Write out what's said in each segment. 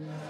you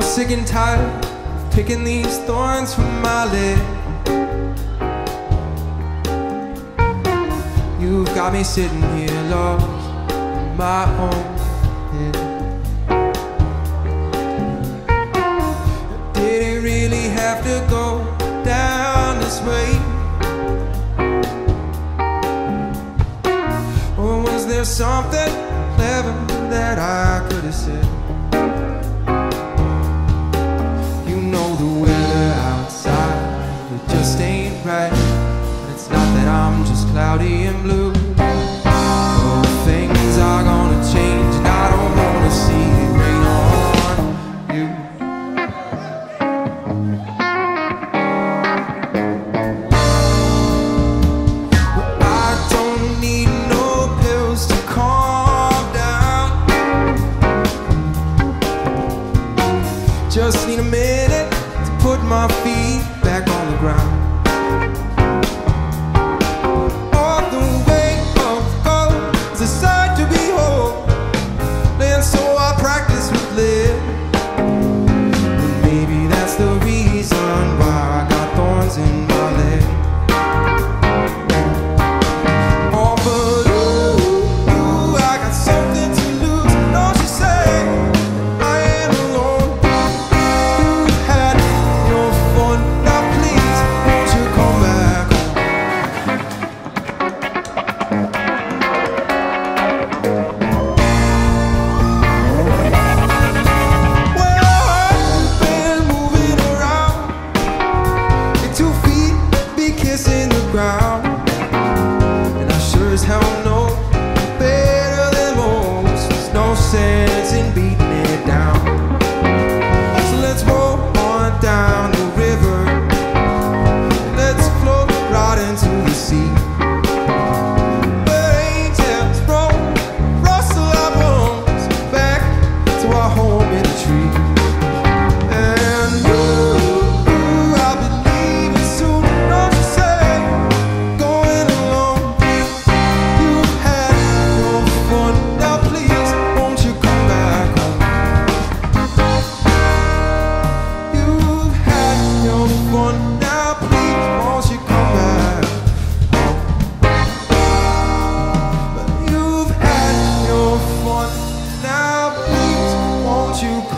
I'm sick and tired of picking these thorns from my lip. You've got me sitting here lost in my own head. Did it really have to go down this way? Or was there something clever that I could have said? But it's not that I'm just cloudy and blue.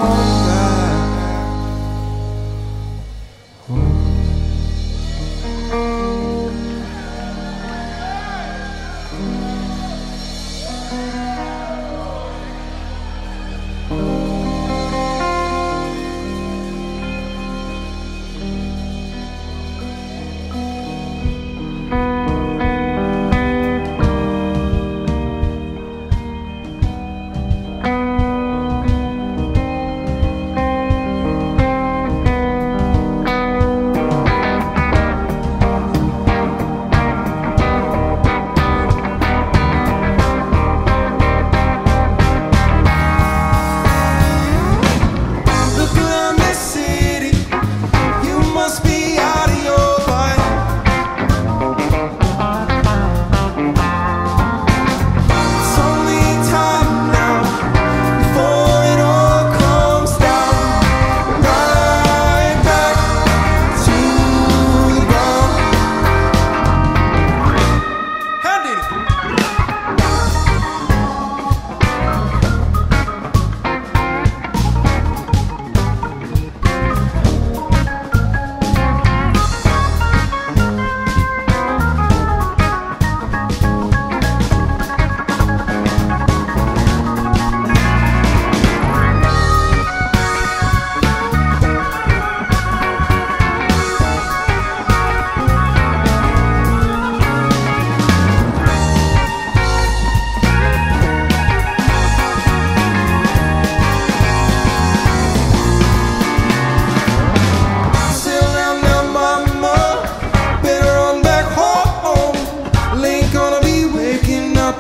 home.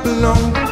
belong.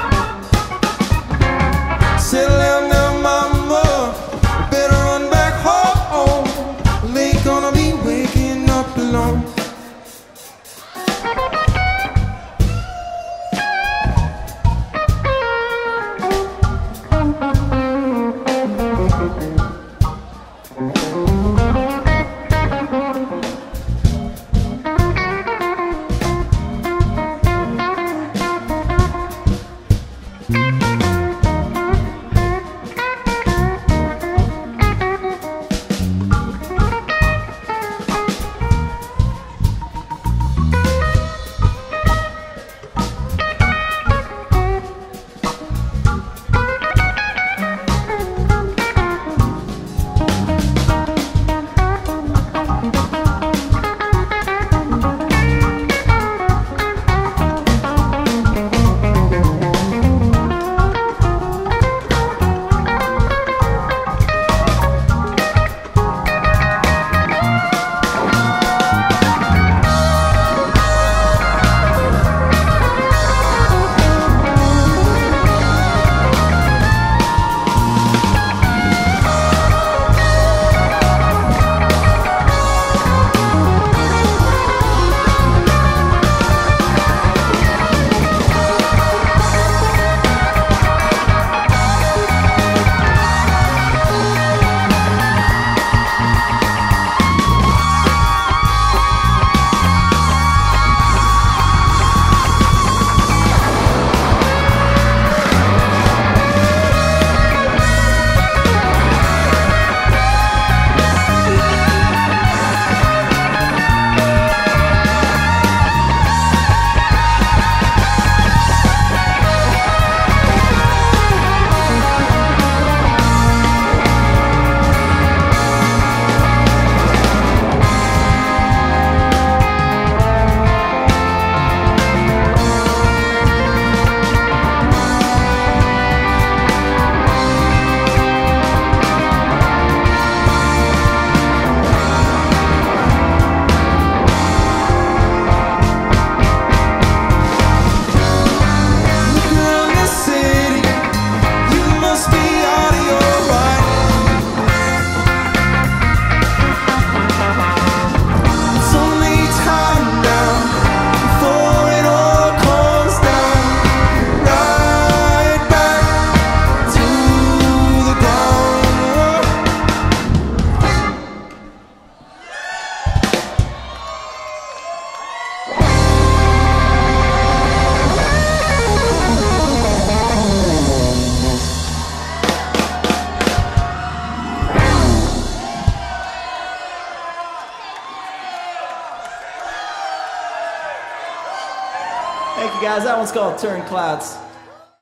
Guys. That one's called Turned Clouds.